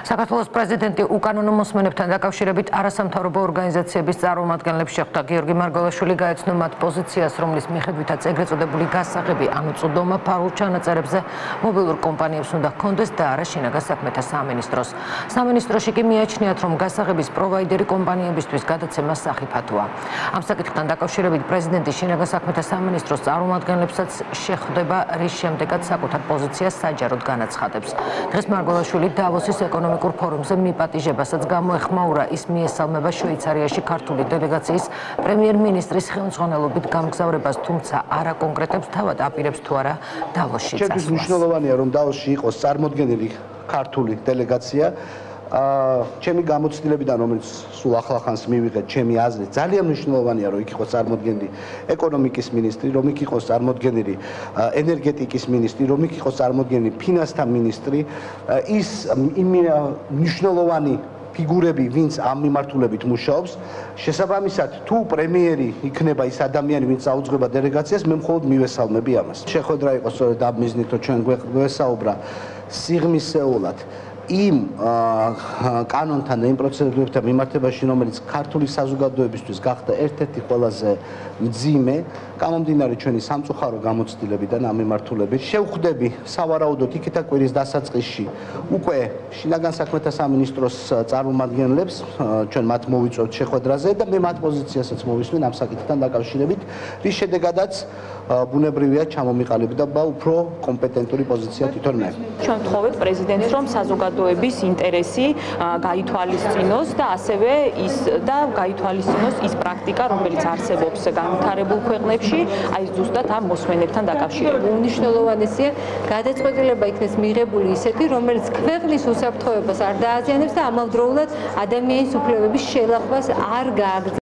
საქართველოს პრეზიდენტი უკანონო მოსმენებთან დაკავშირებით არასამთავრობო ორგანიზაციების წარმომადგენლებს შეხვდა. გიორგი მარგოლაშვილი გაეცნო მათ პოზიციას, რომლის მიხედვითაც ეგრეთ წოდებული გასაღები, ანუ წვდომა ფარულ ჩანაწერებზე მობილურ კომპანიებს უნდა ჰქონდეს და არა შინაგან საქმეთა სამინისტროს. სამინისტროში კი მიაჩნიათ, რომ გასაღების პროვაიდერი კომპანიებისთვის გადაცემა სახიფათოა. ამ საკითხთან დაკავშირებით პრეზიდენტი შინაგან საქმეთა სამინისტროს წარმომადგენლებსაც შეხვდება, რის შემდეგაც საკუთარ პოზიციას საჯაროდ განაცხადებს. დღეს მარგოლაშვილი დავოსის ეკონომიკურ ფორუმზე მიპატიჟებასაც გამოეხმაურა ის მიესალმება შვეიცარიაში ქართული დელეგაციის პრემიერ-მინისტრის ხელმძღვანელობით გამგზავრებას, თუმცა არა კონკრეტებს თავად აპირებს თუ არა დავოსში წასვლას. ჩემთვის მნიშვნელოვანია რომ დავოსში იყოს წარმოდგენილი ქართული დელეგაცია. აა ჩემი გამოცდილებიდან რომელიც სულ ახლახანს მივიღეთ ჩემი აზრით ძალიან მნიშვნელოვანია რომ იქ იყოს წარმოდგენილი ეკონომიკის მინისტრი რომ იქ იყოს წარმოდგენილი ენერგეტიკის მინისტრი რომ იქ იყოს წარმოდგენილი ფინანსთა მინისტრი ის მნიშვნელოვანი ფიგურები ვინც ამ მიმართულებით მუშაობს შესაბამისად თუ პრემიერი იქნება ის ადამიანი ვინც აუძღვება დელეგაციას მე მხოლოდ მივესალმები ამას. შეხვედრა იყო სწორედ ამ მიზნით რომ ჩვენ გვესაუბრა სიღმისეულად იმ კანონთან და იმ პროცედურებთან მიმართებაში, რომელიც ქართული საზოგადოებისთვის გახდა ერთ-ერთი ყველაზე მძიმე, გამომდინარე ჩვენი სამწუხარო გამოცდილებიდან ამ მიმართულებით, შევხვდები სავარაუდოდ იქეთა კვირის დასაწყისში. უკვე შინაგან საქმეთა სამინისტროს წარმომადგენლებს, ჩვენ მათ მოვიწვევთ შეხვედრაზე და მე მათ პოზიციასაც მოვისმენ ამ საკითხთან დაკავშირებით, რის შედეგადაც ბუნებრივია ჩამომიყალიბდა უფრო კომპეტენტური პოზიცია თვითონ მე. ჩვენ ვთხოვეთ პრეზიდენტს, რომ საზოგადოების ინტერესი გაითვალისწინოს და ასევე ის და გაითვალისწინოს ის პრაქტიკა, რომელიც არსებობს განვითარებულ ქვეყნებში, აი ზუსტად ამ მოსმენებთან დაკავშირებით. უნიშნელოვანესია გადაწყვეტილება იქნეს მიღებული ისეთი, რომელიც ქვეყნის უსაფრთხოებას არ დააზიანებს და ამავდროულად ადამიანის უფლებების შელახვას არ გააგრძელებს.